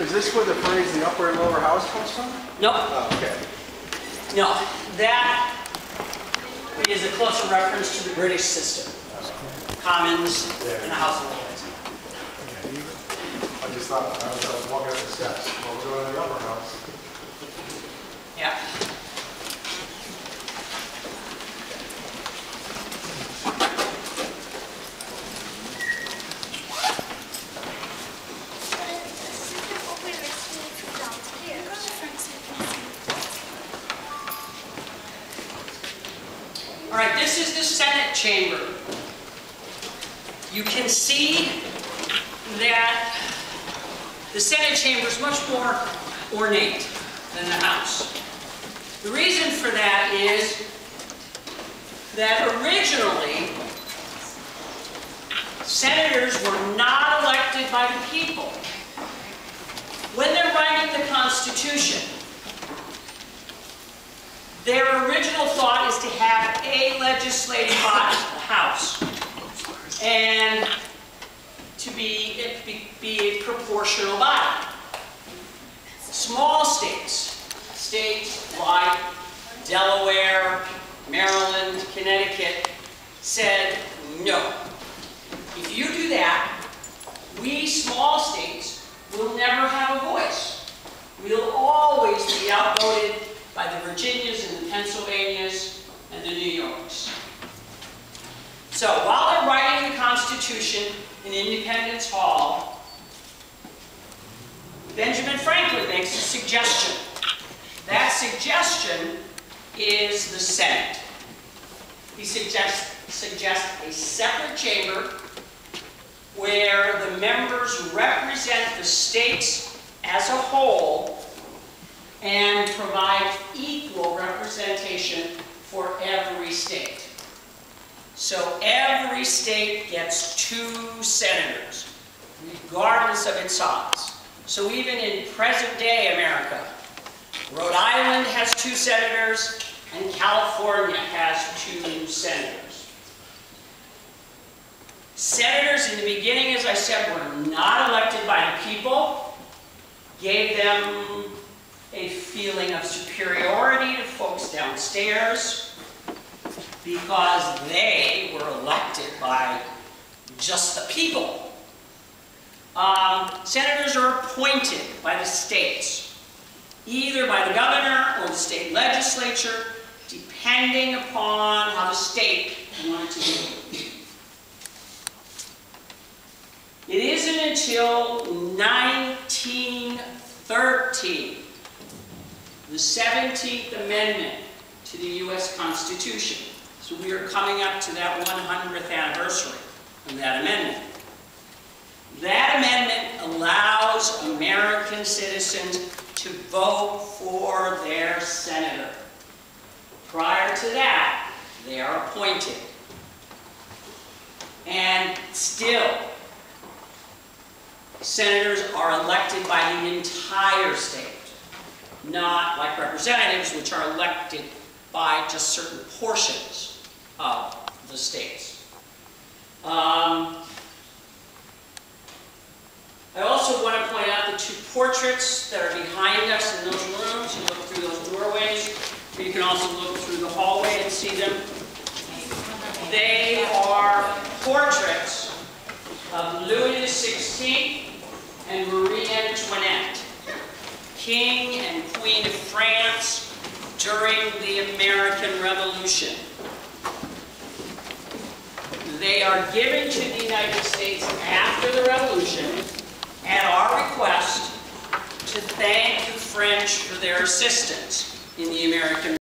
is this where the phrase the upper and lower house comes from? Nope, Oh, okay. no. That is a closer reference to the British system. Commons and the House of Lords. I just thought, I was, I was walking up the steps, well, we're going to the upper house. All right, this is the Senate chamber. You can see that the Senate chamber is much more ornate than the House. The reason for that is that originally, senators were not elected by the people. When they're writing the Constitution, their original thought is to have a legislative body, the House, and to be, be, be a proportional body. Small states, states like Delaware, Maryland, Connecticut, said, no. If you do that, we small states will never have a voice. We'll always be outvoted by the Virginias and the Pennsylvanias and the New Yorks. So while they're writing the Constitution in Independence Hall, Benjamin Franklin makes a suggestion. That suggestion is the Senate. He suggests, suggests a separate chamber where the members represent the states as a whole and provide equal representation for every state. So every state gets two senators, regardless of its size. So even in present-day America, Rhode Island has two senators, and California has two senators. Senators in the beginning, as I said, were not elected by the people, gave them feeling of superiority to folks downstairs because they were elected by just the people. Um, senators are appointed by the states, either by the governor or the state legislature, depending upon how the state wanted to do it. It isn't until 1913, the 17th Amendment to the U.S. Constitution. So we are coming up to that 100th anniversary of that amendment. That amendment allows American citizens to vote for their senator. Prior to that, they are appointed. And still, senators are elected by the entire state, not like representatives, which are elected by just certain portions of the states. Um, I also want to point out the two portraits that are behind us in those rooms. You look through those doorways. You can also look through the hallway and see them. They are portraits of Louis XVI and Marie Antoinette, King Queen of France during the American Revolution. They are given to the United States after the Revolution at our request to thank the French for their assistance in the American